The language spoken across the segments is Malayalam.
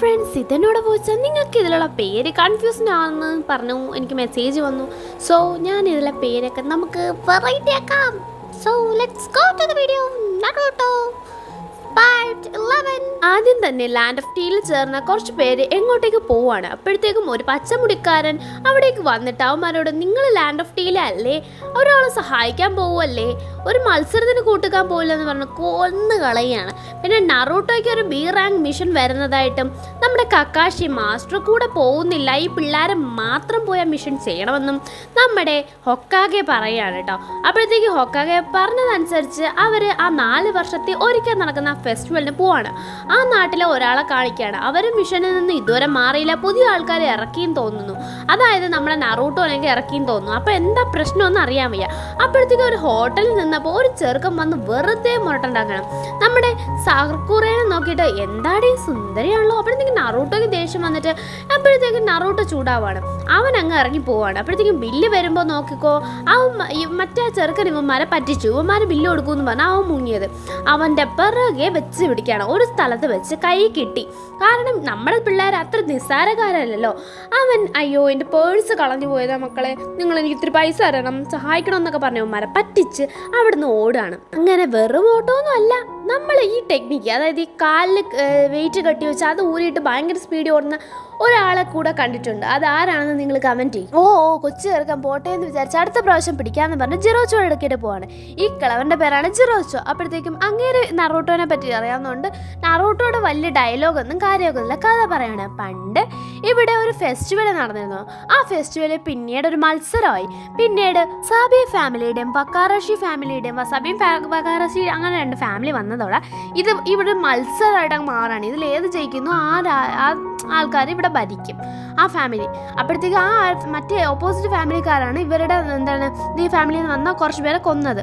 ഫ്രണ്ട്സ് ഇതെന്നോട് ചോദിച്ചാൽ നിങ്ങൾക്ക് ഇതിലുള്ള പേര് കൺഫ്യൂഷൻ ആണെന്ന് പറഞ്ഞു എനിക്ക് മെസ്സേജ് വന്നു. സോ ഞാൻ ഇതിലെ പേരൊക്കെ നമുക്ക് വെറൈറ്റി ആക്കാം. So let's go to the video നട്ടോട്ടോ part 11 ആദ്യം തന്നെ ലാൻഡ് ഓഫ് ടീയിൽ ചേർന്ന കുറച്ച് പേര് എങ്ങോട്ടേക്ക് പോവാണ്? അപ്പോഴത്തേക്കും ഒരു പച്ചമുടിക്കാരൻ അവിടേക്ക് വന്നിട്ട് അവന്മാരോട് നിങ്ങൾ ലാൻഡ് ഓഫ് ടീലല്ലേ ഒരാളെ സഹായിക്കാൻ പോവല്ലേ? ഒരു മത്സരത്തിന് കൂട്ടുക്കാൻ പോവില്ല എന്ന് പറഞ്ഞ് കൊന്ന് കളയാണ് പിന്നെ നറൂട്ടോയ്ക്ക് ഒരു ബി റാങ്ക് മിഷൻ വരുന്നതായിട്ടും നമ്മുടെ കക്കാശി മാസ്റ്റർ കൂടെ പോകുന്നില്ല. ഈ പിള്ളേരെ മാത്രം പോയ മിഷൻ ചെയ്യണമെന്നും നമ്മുടെ ഹൊക്കാകെ പറയാണ് കേട്ടോ അപ്പോഴത്തേക്ക് ഹൊക്കാകെ പറഞ്ഞതനുസരിച്ച് അവർ ആ നാല് വർഷത്തെ ഒരിക്കൽ നടക്കുന്ന ഫെസ്റ്റിവലിന് പോവാണ്. ആ നാട്ടിലെ ഒരാളെ കാണിക്കുകയാണ് അവർ മിഷനിൽ നിന്ന് ഇതുവരെ മാറിയില്ല. പുതിയ ആൾക്കാരെ ഇറക്കിയും തോന്നുന്നു. അതായത് നമ്മളെ നറൂട്ടോ അല്ലെങ്കിൽ ഇറക്കിയും തോന്നുന്നു. അപ്പോൾ എന്താ പ്രശ്നമെന്ന് അറിയാൻ വയ്യ. അപ്പോഴത്തേക്ക് ഒരു ഹോട്ടലിൽ നിന്നപ്പോൾ ഒരു ചെറുക്കം വന്ന് വെറുതെ മുരട്ടുണ്ടാക്കണം നമ്മുടെ സാർക്കൂറേനെ നോക്കിയിട്ട് എന്താടി സുന്ദരിയാണല്ലോ. അപ്പോഴത്തേക്ക് നറൂട്ടോയ്ക്ക് ദേഷ്യം വന്നിട്ട് അപ്പോഴത്തേക്ക് നറൂട്ടോ ചൂടാവാണ്. അവൻ അങ്ങ് ഇറങ്ങി പോവാണ്. അപ്പോഴത്തേക്കും ബില്ല് വരുമ്പോൾ നോക്കിക്കോ അവൻ മറ്റേ ചെറുക്കൻ ഇവന്മാരെ പറ്റിച്ചു. ഇവന്മാരെ ബില്ല് കൊടുക്കുമെന്ന് പറഞ്ഞാൽ അവൻ മുങ്ങിയത്. അവന്റെ പിറകെ വെച്ച് പിടിക്കുകയാണ്. ഒരു സ്ഥലത്ത് വെച്ച് കൈ കിട്ടി. കാരണം നമ്മുടെ പിള്ളേർ അത്ര നിസ്സാരക്കാരല്ലല്ലോ. അവൻ അയ്യോ എന്റെ പേഴ്സ് കളഞ്ഞു പോയതാ മക്കളെ. നിങ്ങൾ എനിക്ക് ഇത്തിരി പൈസ തരണം. സഹായിക്കണം എന്നൊക്കെ പറഞ്ഞു പറ്റിച്ച് അവിടുന്ന് ഓടുകയാണ്. അങ്ങനെ വെറും ഓട്ടമൊന്നും അല്ല. നമ്മൾ ഈ ടെക്നിക്ക് അതായത് ഈ കാലിൽ വെയിറ്റ് കെട്ടി വെച്ച് അത് ഊരിയിട്ട് ഭയങ്കര സ്പീഡ് ഓടുന്ന ഒരാളെ കൂടെ കണ്ടിട്ടുണ്ട്. അത് ആരാണെന്ന് നിങ്ങൾ കമന്റ് ചെയ്യും. ഓ ഓ കൊച്ചു ചേർക്കാൻ പോട്ടെ എന്ന് വിചാരിച്ച് അടുത്ത പ്രാവശ്യം പിടിക്കാമെന്ന് പറഞ്ഞ് ജിറോച്ചോ എടുക്കിയിട്ട് പോവാണ്. ഈ കിളവന്റെ പേരാണ് ജിറോച്ചോ അപ്പോഴത്തേക്കും അങ്ങേര് നറോട്ടോനെ പറ്റി അറിയാവുന്നതുകൊണ്ട് നറോട്ടോയുടെ വലിയ ഡയലോഗൊന്നും കാര്യമൊന്നുമില്ല കഥ പറയാണ്. പണ്ട് ഇവിടെ ഒരു ഫെസ്റ്റിവൽ നടന്നിരുന്നു. ആ ഫെസ്റ്റിവലിൽ പിന്നീട് ഒരു മത്സരമായി. പിന്നീട് സാബി ഫാമിലിയുടെയും പക്കാറഷി ഫാമിലിയുടെയും വസാബിയും പക്കാറഷി അങ്ങനെ രണ്ട് ഫാമിലി വന്നതോടെ ഇത് ഇവിടെ മത്സരമായിട്ട് മാറാണ്. ഇതിൽ ഏത് ജയിക്കുന്നു ആ ആൾക്കാർ ഇവിടെ ഭരിക്കും. ആ ഫാമിലി അപ്പോഴത്തേക്ക് ആ മറ്റേ ഓപ്പോസിറ്റ് ഫാമിലിക്കാരാണ് ഇവരുടെ എന്താണ് ഈ ഫാമിലിയിൽ നിന്ന് വന്ന കുറച്ച് പേരെ കൊന്നത്.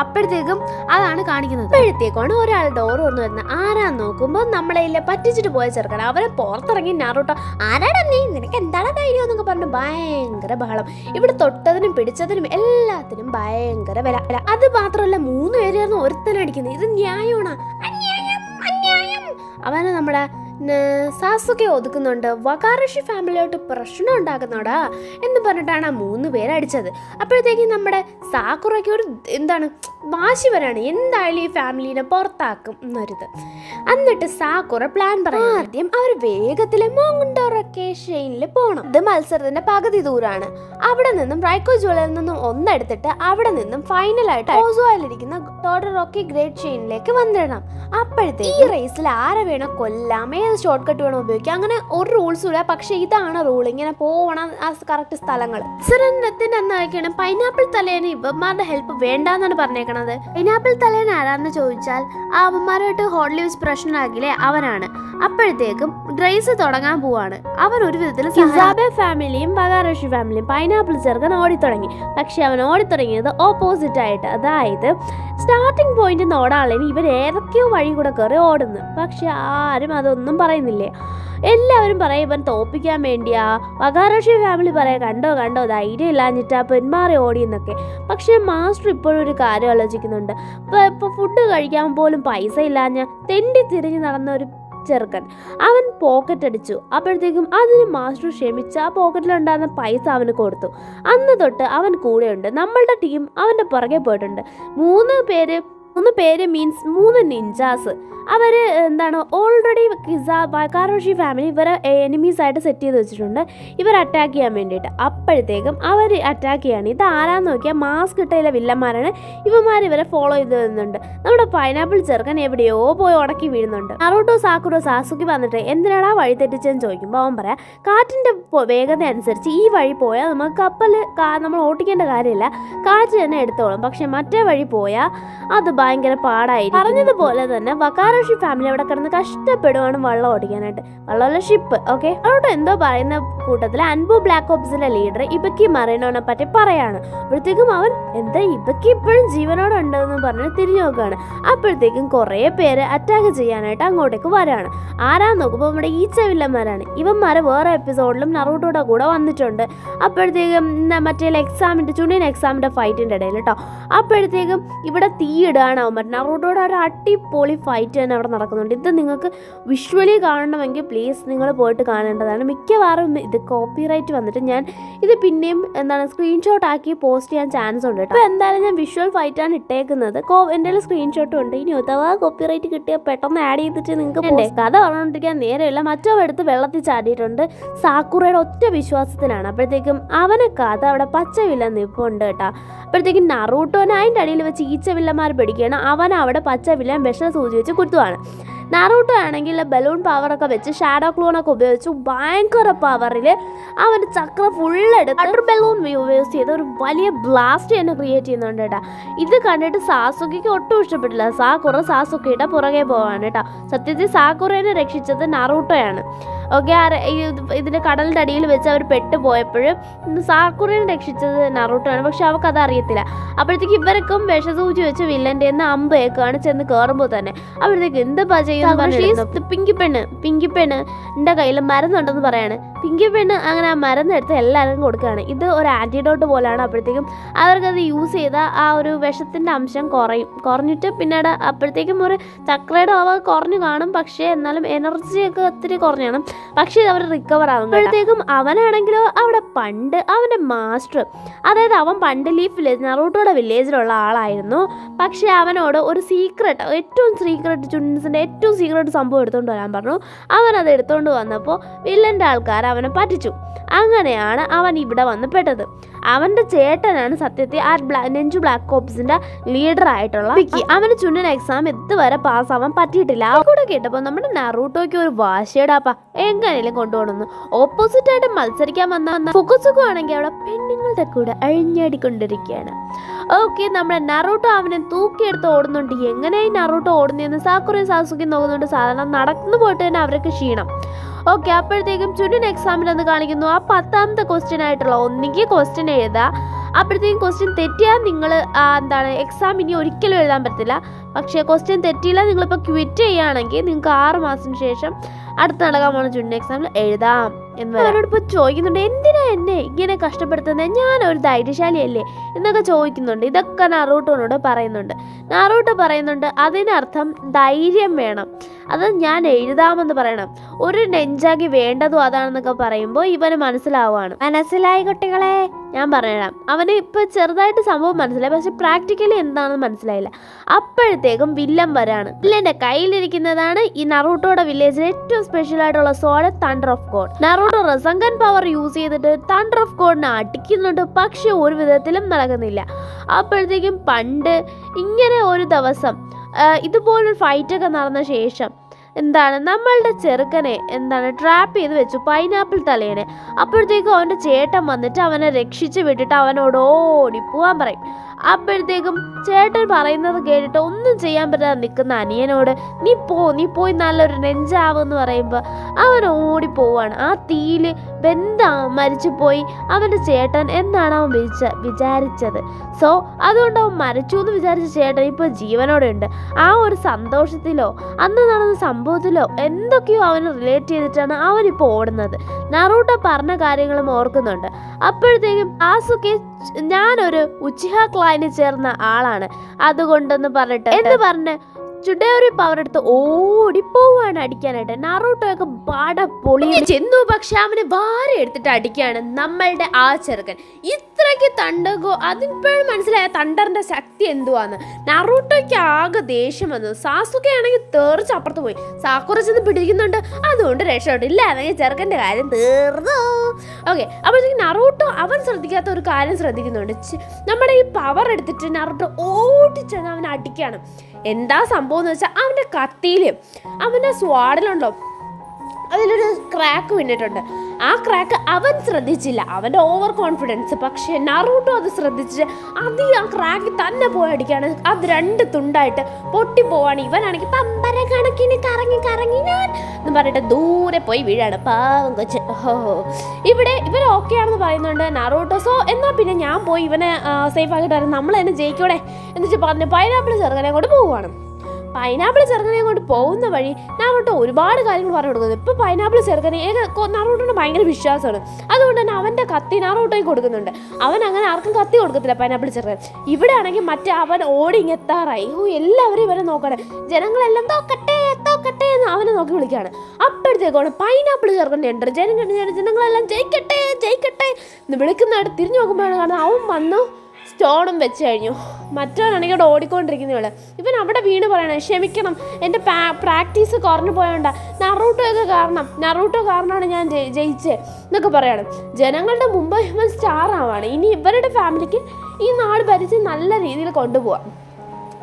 അപ്പോഴത്തേക്കും അതാണ് കാണിക്കുന്നത്. അപ്പോഴത്തേക്കാണ് ഒരാൾ ഡോർ തുറന്നു വരുന്നത്. ആരാന്ന് നോക്കുമ്പോൾ നമ്മളെ പറ്റിച്ചിട്ട് പോയ ചെറുക്കൻ. അവരെ പുറത്തിറങ്ങി നാറൂട്ടോ. ആരാടാ നീ? നിനക്ക് എന്താണ് ധൈര്യം? എന്നൊക്കെ പറഞ്ഞു ഭയങ്കര ബഹളം. ഇവിടെ തൊട്ടതിനും പിടിച്ചതിനും എല്ലാത്തിനും ഭയങ്കര വില. അത് മാത്രമല്ല മൂന്ന് പേരായിരുന്നു ഒരുത്തനടിക്കുന്നത് ഇത് ന്യായമാണ് അന്യായം. അവനെ നമ്മുടെ സാസുക്കെ ഒതുക്കുന്നുണ്ട്. വകാറഷി ഫാമിലിയോട്ട് പ്രശ്നം ഉണ്ടാക്കുന്നോടാ എന്ന് പറഞ്ഞിട്ടാണ് ആ മൂന്ന് പേര് അടിച്ചത്. അപ്പോഴത്തേക്കും നമ്മുടെ സാക്കുറയ്ക്ക് ഒരു എന്താണ് വാശി വരാണ്. എന്തായാലും ഈ ഫാമിലിനെ പുറത്താക്കും എന്നൊരിത്. എന്നിട്ട് സാക്കുറ പ്ലാൻ പറയാം. ആദ്യം അവർ വേഗത്തിലെ മോങ്ങുണ്ടോറക്കേഷനിൽ പോകണം ഇത് മത്സരത്തിന്റെ പകുതി ദൂരാണ്. അവിടെ നിന്നും റൈക്കോ ജ്വല്ലറിൽ നിന്നും ഒന്നെടുത്തിട്ട് അവിടെ നിന്നും ഫൈനലായിട്ട് ഓസോയിലിരിക്കുന്ന ടോഡറോക്കി ഗ്രേറ്റ് ചെയിനിലേക്ക് വന്നിടണം. അപ്പോഴത്തെ ഈ റേസിൽ ആരെ വേണോ കൊല്ലാം ഏത് ഷോർട്ട് കട്ട് വേണം ഉപയോഗിക്കാം അങ്ങനെ ഒരു റൂൾസും ഇല്ല. പക്ഷെ ഇതാണ് റൂൾ ഇങ്ങനെ പോകണം ആ കറക്റ്റ് സ്ഥലങ്ങൾ. മത്സരത്തിന്റെ അന്നായിരിക്കണം പൈനാപ്പിൾ തലേന് ഇവന്മാരുടെ ഹെൽപ്പ് വേണ്ടാന്നാണ് പറഞ്ഞേക്കണത്. പൈനാപ്പിൾ തലേന് ആരാന്ന് ചോദിച്ചാൽ ആ അവന്മാരുമായിട്ട് ഹോട്ടലിൽ വെച്ച് പ്രശ്നമാകില്ലേ അവനാണ് അപ്പോഴത്തേക്കും ഡ്രൈസ് തുടങ്ങാൻ പോവാണ്. അവൻ ഒരു വിധത്തിൽ സിസാബെ ഫാമിലിയും ബഗാറഷി ഫാമിലിയും പൈനാപ്പിൾ ചെറുക്കൻ ഓടിത്തുടങ്ങി. പക്ഷെ അവൻ ഓടിത്തുടങ്ങിയത് ഓപ്പോസിറ്റ് ആയിട്ട്. അതായത് സ്റ്റാർട്ടിംഗ് പോയിന്റ് നിന്ന് ഓടാളേന് ഇവർ ഏതൊക്കെയോ വഴി കൂടെ കയറി ഓടുന്നു. പക്ഷെ ആരും അതൊന്നും പറയുന്നില്ലേ? എല്ലാവരും പറയും ഇവൻ തോപ്പിക്കാൻ വേണ്ടിയാ. വകാറഷി ഫാമിലി പറയാം കണ്ടോ കണ്ടോ ധൈര്യം ആ പെന്മാറി ഓടിയെന്നൊക്കെ. പക്ഷേ മാസ്റ്റർ ഇപ്പോഴും ഒരു കാര്യം ആലോചിക്കുന്നുണ്ട്. ഇപ്പോൾ ഇപ്പോൾ ഫുഡ് കഴിക്കാൻ പോലും പൈസ ഇല്ലാഞ്ഞ തെണ്ടി തിരിഞ്ഞ് നടന്ന ഒരു ചെറുക്കൻ. അവൻ പോക്കറ്റ് അടിച്ചു. അപ്പോഴത്തേക്കും അതിന് മാസ്റ്റർ ക്ഷമിച്ച് ആ പോക്കറ്റിലുണ്ടായിരുന്ന പൈസ അവന് കൊടുത്തു. അന്ന് തൊട്ട് അവൻ കൂടെയുണ്ട്. നമ്മളുടെ ടീം അവന്റെ പുറകെ പോയിട്ടുണ്ട്. മൂന്ന് പേര് മൂന്ന് പേര് മീൻസ് മൂന്ന് നിഞ്ചാസ് അവർ എന്താണ് ഓൾറെഡി കിസ കാറോഷി ഫാമിലി ഇവരെ എനിമീസ് ആയിട്ട് സെറ്റ് ചെയ്ത് വെച്ചിട്ടുണ്ട്. ഇവർ അറ്റാക്ക് ചെയ്യാൻ വേണ്ടിയിട്ട്. അപ്പോഴത്തേക്കും അവർ അറ്റാക്ക് ചെയ്യാണ്. ഇത് ആരാന്ന് നോക്കിയാൽ മാസ്ക് ഇട്ടയിലെ വില്ലന്മാരാണ്. ഇവന്മാർ ഇവരെ ഫോളോ ചെയ്ത് വരുന്നുണ്ട് നമ്മുടെ പൈനാപ്പിൾ ചെറുക്കൻ എവിടെയോ പോയി ഉടക്കി വീഴുന്നുണ്ട്. നറൂട്ടോ സാക്കുറോ സാസുക്കി വന്നിട്ട് എന്തിനാണ് ആ വഴി തെറ്റിച്ചെന്ന് ചോദിക്കുമ്പോൾ അവൻ പറയാം കാറ്റിന്റെ വേഗത അനുസരിച്ച് ഈ വഴി പോയാൽ നമുക്ക് കപ്പൽ നമ്മൾ ഓട്ടിക്കേണ്ട കാര്യമില്ല. കാറ്റ് തന്നെ എടുത്തോളും. പക്ഷെ മറ്റേ വഴി പോയാൽ അത് ഭയങ്കര പാടായിരിക്കും. പറഞ്ഞതുപോലെ തന്നെ വക്കാറോഷി ഫാമിലി അവിടെ കിടന്ന് കഷ്ടപ്പെടുവാണ് വള്ളം ഓടിക്കാനായിട്ട്. വള്ളമല്ല ഷിപ്പ് ഓക്കെ അവിടെ എന്തോ പറയുന്ന കൂട്ടത്തിൽ അൻപു ബ്ലാക്ക് ഓപ്സിലെ ലീഡർ ഇബക്കി മറീനോനെ പറ്റി പറയാണ്. അപ്പോഴത്തേക്കും അവൻ എന്താ ഇബക്കി ഇപ്പോഴും ജീവനോടെ ഉണ്ടെന്ന് പറഞ്ഞ് തിരിഞ്ഞു നോക്കുകയാണ് അപ്പോഴത്തേക്കും കുറേ പേര് അറ്റാക്ക് ചെയ്യാനായിട്ട് അങ്ങോട്ടേക്ക് വരാണ്. ആരാന്ന് നോക്കുമ്പോൾ നമ്മുടെ ഈച്ച വില്ലന്മാരാണ്. ഇവന്മാരെ വേറെ എപ്പിസോഡിലും നറൂട്ടോടെ കൂടെ വന്നിട്ടുണ്ട്. അപ്പോഴത്തേക്കും മറ്റേ എക്സാമിന്റെ ചുണിയൻ എക്സാമിന്റെ ഫൈറ്റിന്റെ ഇടയിൽ കേട്ടോ അപ്പോഴത്തേക്കും ഇവിടെ തീയിടുകയാണ് ഫൈറ്റാണ് അവന്മാർ നറൂട്ടോയുടെ ഒരു അടിപൊളി ഫൈറ്റ് തന്നെ അവിടെ നടക്കുന്നുണ്ട്. ഇത് നിങ്ങൾക്ക് വിഷ്വലി കാണണമെങ്കിൽ പ്ലീസ് നിങ്ങൾ പോയിട്ട് കാണേണ്ടതാണ്. മിക്കവാറും ഇത് കോപ്പിറൈറ്റ് വന്നിട്ട് ഞാൻ ഇത് പിന്നെയും എന്താണ് സ്ക്രീൻഷോട്ട് ആക്കി പോസ്റ്റ് ചെയ്യാൻ ചാൻസ് ഉണ്ട് അപ്പോൾ എന്തായാലും ഞാൻ വിഷ്വൽ ഫൈറ്റാണ് ഇട്ടേക്കുന്നത്. കോ എന്റെ സ്ക്രീൻഷോട്ടും ഉണ്ട്. ഇനി ഒത്തവാ കോപ്പിറൈറ്റ് കിട്ടിയാൽ പെട്ടെന്ന് ആഡ് ചെയ്തിട്ട് നിങ്ങൾക്ക് കഥ പറഞ്ഞുകൊണ്ടിരിക്കാൻ നേരെയുള്ള മറ്റോ എടുത്ത് വെള്ളത്തിൽ ചാടിയിട്ടുണ്ട്. സാക്കുറയുടെ ഒറ്റ വിശ്വാസത്തിലാണ് അപ്പോഴത്തേക്കും അവനെ കഥ അവിടെ പച്ചവില്ല നിൽപ്പുണ്ട് കേട്ടോ അപ്പോഴത്തേക്കും നറൂട്ടോനെ അതിന്റെ അടിയിൽ വെച്ച് ഈച്ച വില്ലന്മാർ പിടിക്കുകയാണ് അവൻ അവിടെ പച്ച വില്ലൻ വിഷം സൂചി വെച്ച് കുത്തുവാണ്. നാറൂട്ടോ ആണെങ്കിൽ ബലൂൺ പവറൊക്കെ വെച്ച് ഷാഡോ ക്ലോണൊക്കെ ഉപയോഗിച്ച് ഭയങ്കര പവറിൽ അവന്റെ ചക്ര ഫുള്ളെടുത്ത് എടുത്ത് ബലൂൺ യൂസ് ചെയ്ത് ഒരു വലിയ ബ്ലാസ്റ്റ് തന്നെ ക്രിയേറ്റ് ചെയ്യുന്നുണ്ട് കേട്ടോ ഇത് കണ്ടിട്ട് സാസുക്കിക്ക് ഒട്ടും ഇഷ്ടപ്പെട്ടില്ല. സാക്കുറ സാസുക്കിയുടെ പുറകെ പോവാണ് കേട്ടോ സത്യത്തിൽ സാക്കുറേനെ രക്ഷിച്ചത് നറൂട്ടോയാണ്. ഓക്കെ ഇതിന്റെ കടലിന്റെ അടിയിൽ വെച്ച് അവർ പെട്ടുപോയപ്പോഴും സാക്കുറേനെ രക്ഷിച്ചത് നറൂട്ടോയാണ്. പക്ഷെ അവർക്ക് അത് അറിയത്തില്ല. അപ്പോഴത്തേക്ക് ഇവർക്കും വിഷസൂചി വെച്ച് വില്ലന്റെ നിന്ന് അമ്പ് ഏക്കാണ് ചെന്ന് കയറുമ്പോൾ തന്നെ. അപ്പോഴത്തേക്ക് എന്ത് പാചകം പിങ്കി പെണ്ണ് പിങ്കി പെണ്ണ് എന്റെ കയ്യിൽ മരുന്നുണ്ടെന്ന് പറയാണ്. പിങ്കി പെണ്ണ് അങ്ങനെ ആ മരുന്നെടുത്ത് എല്ലാവർക്കും കൊടുക്കുകയാണ്. ഇത് ഒരു ആന്റിഡോട്ട് പോലെയാണ് അപ്പോഴത്തേക്കും അവർക്കത് യൂസ് ചെയ്ത ആ ഒരു വിഷത്തിന്റെ അംശം കുറയും. കുറഞ്ഞിട്ട് പിന്നീട് അപ്പോഴത്തേക്കും ഒരു ചക്രയുടെ അളവ് കുറഞ്ഞു കാണും. പക്ഷേ എന്നാലും എനർജിയൊക്കെ ഒത്തിരി കുറഞ്ഞാണ്. പക്ഷേ അവർ റിക്കവർ ആകും അപ്പോഴത്തേക്കും അവനാണെങ്കിലോ അവിടെ പണ്ട് അവന്റെ മാസ്റ്റർ അതായത് അവൻ പണ്ട് ലീഫ് വില്ലേജ് നറൂട്ടോടെ വില്ലേജിലുള്ള ആളായിരുന്നു. പക്ഷേ അവനോട് ഒരു സീക്രട്ട് ഏറ്റവും സീക്രട്ട് ചുണ്ടൻസിന്റെ ഏറ്റവും സീക്രട്ട് സംഭവം എടുത്തുകൊണ്ട് വരാൻ പറഞ്ഞു. അവൻ അത് എടുത്തുകൊണ്ട് വന്നപ്പോൾ വില്ലന്റെ ആൾക്കാർ അവനെ പറ്റിച്ചു. അങ്ങനെയാണ് അവൻ ഇവിടെ വന്ന് പെട്ടത് അവന്റെ ചേട്ടനാണ് സത്യത്തെ ആ ബ്ലാ നെഞ്ചു ബ്ലാക്ക് കോപ്സിന്റെ ലീഡർ ആയിട്ടുള്ള വിക്കി. അവന് ചുന്നൻ എക്സാം ഇതുവരെ പാസ്സാവാൻ ആവാൻ പറ്റിയിട്ടില്ല. കൂടെ കേട്ടപ്പോൾ നമ്മുടെ നറൂട്ടോയ്ക്ക് ഒരു വാശിയടാപ്പ. എങ്ങനെയും കൊണ്ടുപോകണമെന്ന്. ഓപ്പോസിറ്റ് ആയിട്ട് മത്സരിക്കാൻ വന്ന ഫുക്കുസുക്കു ആണെങ്കിൽ അവിടെ പെണ്ണുങ്ങളുടെ കൂടെ അഴിഞ്ഞാടിക്കൊണ്ടിരിക്കുകയാണ്. ഓക്കെ നമ്മുടെ നറൂട്ടോ അവനെ തൂക്കിയെടുത്ത് ഓടുന്നുണ്ട്. എങ്ങനെയായി നറൂട്ടോ ഓടുന്നതെന്ന് സാക്കുറയും സാസുക്കി നോക്കുന്നുണ്ട്. സാധാരണ നടന്നു പോയിട്ട് തന്നെ അവർക്ക് ക്ഷീണം. ഓക്കെ അപ്പോഴത്തേക്കും ചുണ്ടിൻ എക്സാമിൽ ഒന്ന് കാണിക്കുന്നു. ആ പത്താമത്തെ ക്വസ്റ്റ്യൻ ആയിട്ടുള്ള ഒന്നിക്ക് ക്വസ്റ്റ്യൻ എഴുതുക അപ്പോഴത്തേക്കും ക്വസ്റ്റ്യൻ തെറ്റിയാൽ നിങ്ങൾ എന്താണ് എക്സാം ഇനി ഒരിക്കലും എഴുതാൻ പറ്റത്തില്ല. പക്ഷേ ക്വസ്റ്റ്യൻ തെറ്റിയില്ല നിങ്ങളിപ്പോൾ ക്വിറ്റ് ചെയ്യുകയാണെങ്കിൽ നിങ്ങൾക്ക് ആറ് മാസത്തിന് ശേഷം അടുത്ത് നടക്കാൻ പോകുന്ന എക്സാമിൽ എഴുതാം എന്ന് അവരോട് ഇപ്പോൾ ചോദിക്കുന്നുണ്ട്. എന്തിനാ എന്നെ ഇങ്ങനെ കഷ്ടപ്പെടുത്തുന്നത് ഞാൻ ഒരു ധൈര്യശാലിയല്ലേ? എന്നൊക്കെ ചോദിക്കുന്നുണ്ട്. ഇതൊക്കെ നാറൂട്ടോനോട് പറയുന്നുണ്ട്. നാറൂട്ടോ പറയുന്നുണ്ട് അതിനർത്ഥം ധൈര്യം വേണം. അത് ഞാൻ എഴുതാമെന്ന് പറയണം. ഒരു നെഞ്ചാകി വേണ്ടതും അതാണെന്നൊക്കെ പറയുമ്പോൾ ഇവന് മനസ്സിലാവുകയാണ്. മനസ്സിലായി കുട്ടികളെ. ഞാൻ പറഞ്ഞുതരാം അവന് ഇപ്പോൾ ചെറുതായിട്ട് സംഭവം മനസ്സിലായി. പക്ഷെ പ്രാക്ടിക്കലി എന്താണെന്ന് മനസ്സിലായില്ല. അപ്പോഴത്തേക്കും വില്ലൻ വരാണ്. വില്ലന്റെ കയ്യിലിരിക്കുന്നതാണ് ഈ നറൂട്ടോയുടെ വില്ലേജിലെ ഏറ്റവും സ്പെഷ്യൽ ആയിട്ടുള്ള sword thunder of god Naruto Rasengan power use ചെയ്തിട്ട് തണ്ടർ ഓഫ് ഗോഡിനെ അടിക്കുന്നുണ്ട്. പക്ഷെ ഒരു വിധത്തിലും നടക്കുന്നില്ല. അപ്പോഴത്തേക്കും പണ്ട് ഇങ്ങനെ ഒരു ദിവസം ഇതുപോലൊരു ഫൈറ്റൊക്കെ നടന്ന ശേഷം എന്താണ് നമ്മളുടെ ചെറുക്കനെ എന്താണ് ട്രാപ്പ് ചെയ്ത് വെച്ചു പൈനാപ്പിൾ തലേനെ അപ്പോഴത്തേക്കും അവന്റെ ചേട്ടൻ വന്നിട്ട് അവനെ രക്ഷിച്ച് വിട്ടിട്ട് അവനോട് ഓടി പോവാൻ പറയും. അപ്പോഴത്തേക്കും ചേട്ടൻ പറയുന്നത് കേട്ടിട്ട് ഒന്നും ചെയ്യാൻ പറ്റാതെ നിൽക്കുന്ന അനിയനോട് നീ പോ നീ പോയി നല്ലൊരു നെഞ്ചാവെന്ന് പറയുമ്പോൾ അവൻ ഓടി പോവാണ്. ആ തീയിൽ ബന്ധ മരിച്ചു പോയി അവന്റെ ചേട്ടൻ എന്നാണ് അവൻ വിളിച്ച വിചാരിച്ചത്. സോ അതുകൊണ്ട് അവൻ മരിച്ചു എന്ന് വിചാരിച്ച ചേട്ടൻ ഇപ്പോൾ ജീവനോടെ ഉണ്ട് ആ ഒരു സന്തോഷത്തിലോ അന്ന് നടന്ന സംഭവത്തിലോ എന്തൊക്കെയോ അവന് റിലേറ്റ് ചെയ്തിട്ടാണ് അവനിപ്പോൾ ഓടുന്നത്. നറൂട്ട പറഞ്ഞ കാര്യങ്ങളും ഓർക്കുന്നുണ്ട്. അപ്പോഴത്തേക്കും ആസുക്കെ ഞാനൊരു ഉച്ചിഹ ക്ലാനിൽ ചേർന്ന ആളാണ്. അതുകൊണ്ടെന്ന് പറഞ്ഞിട്ട് എന്ന് പറഞ്ഞ് ചുഡേറി പവർ എടുത്ത് പോവാണ് അടിക്കാനായിട്ട്. നറൂട്ടോയൊക്കെ പാട പൊളി ചെന്നു പക്ഷെ അവന് വാര എടുത്തിട്ട് അടിക്കുകയാണ് നമ്മളുടെ ആ ചെറുക്കൻ. ഇത്രയ്ക്ക് തണ്ടകോ? അതിപ്പോഴും മനസ്സിലായ തണ്ടറിന്റെ ശക്തി എന്തുവാന്ന്? നറൂട്ടോയ്ക്ക് ആകെ ദേഷ്യം വന്നു. സാസുക്കെ ആണെങ്കിൽ തേറിച്ച് അപ്പുറത്ത് പോയി. സാക്കുറ ചെന്ന് പിടിക്കുന്നുണ്ട്. അതുകൊണ്ട് രക്ഷപ്പെട്ടു. ഇല്ല അതെങ്കിൽ ചെറുക്കന്റെ കാര്യം തീർന്നു. ഓക്കെ അപ്പോഴത്തേക്ക് നറൂട്ടോ അവൻ ശ്രദ്ധിക്കാത്ത ഒരു കാര്യം ശ്രദ്ധിക്കുന്നുണ്ട്. നമ്മുടെ ഈ പവർ എടുത്തിട്ട് നറൂട്ടോ ഓടിച്ചെന്ന് അവൻ അടിക്കുകയാണ്. എന്താ സംഭവം? എന്ന് വെച്ചാൽ അവന്റെ കത്തിയിൽ അവന്റെ സ്വാഡിലുണ്ടോ? അതിലൊരു ക്രാക്ക് വീണിട്ടുണ്ട്. ആ ക്രാക്ക് അവൻ ശ്രദ്ധിച്ചില്ല. അവന്റെ ഓവർ കോൺഫിഡൻസ് പക്ഷേ നറൂട്ടോ അത് ശ്രദ്ധിച്ച് അത് ആ ക്രാക്ക് തന്നെ പോയി അടിക്കുകയാണ് അത് രണ്ട് തുണ്ടായിട്ട് പൊട്ടി പോവാണ്. ഇവനാണെങ്കിൽ പമ്പര കണക്കിന് കറങ്ങി കറങ്ങി ഞാൻ എന്ന് പറഞ്ഞിട്ട് ദൂരെ പോയി വീഴാണ്. പാവം കൊച്ച്. ഹോ ഇവിടെ ഇവർ ഓക്കെ ആണെന്ന് പറയുന്നുണ്ട് നറൂട്ടോ സോ എന്നാൽ പിന്നെ ഞാൻ പോയി ഇവനെ സേഫ് ആക്കിയിട്ട് വരാം. നമ്മൾ തന്നെ ജയിക്കൂടെ? എന്ന് വെച്ച് പറഞ്ഞ് പൈനാപ്പിൾ ചെറുകനെ കൊണ്ട് പോവുകയാണ് പൈനാപ്പിൾ ചെറുക്കനെ കൊണ്ട് പോകുന്ന വഴി നാറൂട്ടോ ഒരുപാട് കാര്യങ്ങൾ പറഞ്ഞു കൊടുക്കുന്നത് ഇപ്പൊ പൈനാപ്പിൾ ചെറുക്കനെ ഏക നാറൂട്ടോന് ഭയങ്കര വിശ്വാസമാണ്. അതുകൊണ്ട് തന്നെ അവന്റെ കത്തി നാറോട്ടോയ്ക്ക് കൊടുക്കുന്നുണ്ട്. അവൻ അങ്ങനെ ആർക്കും കത്തി കൊടുക്കത്തില്ല പൈനാപ്പിൾ ചെറുക്കൻ. ഇവിടെ ആണെങ്കിൽ മറ്റേ അവൻ ഓടി ഇങ്ങെത്താറായി ഓ എല്ലാവരും ഇവരെ നോക്കണേ. ജനങ്ങളെല്ലാം തോക്കട്ടെ തോക്കട്ടെ എന്ന് അവനെ നോക്കി വിളിക്കുകയാണ്. അപ്പോഴത്തേക്കാണ് പൈനാപ്പിൾ ചെറുക്കന്റെ എന്റർ ജനങ്ങൾ ജനങ്ങളെല്ലാം ജയിക്കട്ടെ ജയിക്കട്ടെ എന്ന് വിളിക്കുന്നതായിട്ട് തിരിഞ്ഞു നോക്കുമ്പോഴാണ് കാരണം അവൻ വന്നു. സ്റ്റോണും വെച്ച് കഴിഞ്ഞു. മറ്റവനാണെങ്കിൽ അവിടെ ഓടിക്കൊണ്ടിരിക്കുന്നവൾ ഇവൻ അവിടെ വീണ് പറയണേ ക്ഷമിക്കണം. എന്റെ പ്രാക്ടീസ് കുറഞ്ഞു പോയോണ്ട. നറൂട്ടോ ഒക്കെ കാരണം നറൂട്ടോ കാരണമാണ് ഞാൻ ജയി- ജയിച്ചേ എന്നൊക്കെ പറയണം. ജനങ്ങളുടെ മുമ്പ് ഇവൻ സ്റ്റാർ ആവാണ്. ഇനി ഇവരുടെ ഫാമിലിക്ക് ഈ നാട് ഭരിച്ച് നല്ല രീതിയിൽ കൊണ്ടുപോവാം.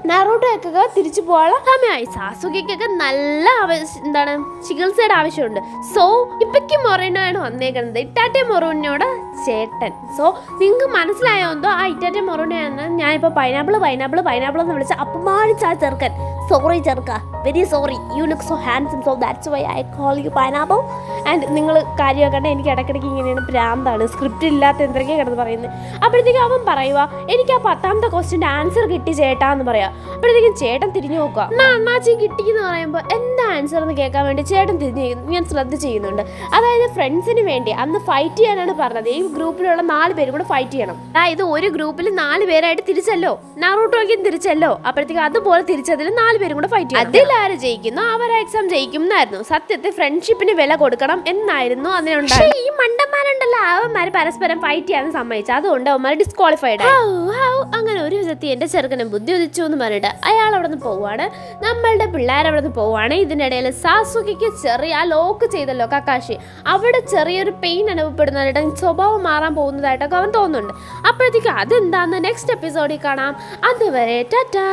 നറൂട്ടോയൊക്കെ തിരിച്ചു പോകാനുള്ള സമയമായി. സാസുകയ്ക്കൊക്കെ നല്ല ആവശ്യ എന്താണ് ചികിത്സയുടെ ആവശ്യമുണ്ട്. സോ ഇപ്പയ്ക്ക് മൊറീനോയാണ് വന്നേക്കുന്നത് ഇറ്റാറ്റ മൊറീനോയുടെ ചേട്ടൻ. സോ നിങ്ങൾക്ക് മനസ്സിലായോ എന്തോ ആ ഇറ്റാറ്റെ മൊറീനോയാണ് ഞാനിപ്പോൾ പൈനാപ്പിൾ പൈനാപ്പിൾ പൈനാപ്പിൾ എന്ന് വിളിച്ച അപമാനിച്ച ആ ചെറുക്കൻ. സോറി ചെറുക്ക. Very sorry you look so handsome so that's why I call you pineapple and നിങ്ങൾ കാര്യമാക്കണ്ട എനിക്ക് ഇടയ്ക്കിടയ്ക്ക് ഇങ്ങനെയാണ് ഭ്രാന്താണ്. സ്ക്രിപ്റ്റ് ഇല്ലാത്ത എന്തൊക്കെയാണ് കിടന്ന് പറയുന്നത് അപ്പോഴത്തേക്കും അവൻ പറയുക എനിക്ക് ആ പത്താമത്തെ ക്വസ്റ്റിന്റെ ആൻസർ കിട്ടി ചേട്ടാ എന്ന് പറയാം. അപ്പോഴത്തേക്കും ചേട്ടൻ തിരിഞ്ഞു നോക്കുക എന്നാ അണ്ണാച്ചി കിട്ടി എന്ന് പറയുമ്പോൾ എന്താ ആൻസർ എന്ന് കേൾക്കാൻ വേണ്ടി? ചേട്ടൻ തിരിഞ്ഞു ഞാൻ ശ്രദ്ധ ചെയ്യുന്നുണ്ട്. അതായത് ഫ്രണ്ട്സിന് വേണ്ടി അന്ന് ഫൈറ്റ് ചെയ്യാനാണ് പറഞ്ഞത്. ഈ ഗ്രൂപ്പിലുള്ള നാല് പേരും കൂടെ ഫൈറ്റ് ചെയ്യണം. അതായത് ഒരു ഗ്രൂപ്പിൽ നാല് പേരായിട്ട് തിരിച്ചല്ലോ. നാറൂട്ടോക്കും തിരിച്ചല്ലോ. അപ്പോഴത്തേക്കും അതുപോലെ തിരിച്ചതിൽ നാല് പേരും കൂടെ ഫൈറ്റ് ചെയ്യണം. അതിലാര് ജയിക്കുന്നു? അവർ എക്സാം ജയിക്കും എന്നായിരുന്നു സത്യത്തിൽ ഫ്രണ്ട്ഷിപ്പിന് വില കൊടുക്കണം എന്നായിരുന്നു അതിനുണ്ടായി ഈ മണ്ടന്മാരുണ്ടല്ലോ അവന്മാര് പരസ്പരം ഫൈറ്റ് ചെയ്യാൻ സമ്മതിച്ചു. അതുകൊണ്ട് അവന്മാർ ഡിസ്ക്വാളിഫൈഡ് അങ്ങനെ ഒരു വിധത്തിൽ എന്റെ ചെറുക്കനെ ബുദ്ധി ഉദിച്ചു എന്ന് പറഞ്ഞിട്ട് അയാൾ അവിടെ നിന്ന് പോവാണ് നമ്മളുടെ പിള്ളേർ അവിടെ നിന്ന് പോവാണ് ഇതിനിടയിൽ സാസുകിക്ക് ചെറിയ ആ ലോക്ക് ചെയ്തല്ലോ കക്കാശി അവിടെ ചെറിയൊരു പെയിൻ അനുഭവപ്പെടുന്നതായിട്ട് സ്വഭാവം മാറാൻ പോകുന്നതായിട്ടൊക്കെ അവൻ തോന്നുന്നുണ്ട്. അപ്പോഴത്തേക്കും അതെന്താന്ന് നെക്സ്റ്റ് എപ്പിസോഡിൽ കാണാം. അതുവരെ ടാറ്റാ.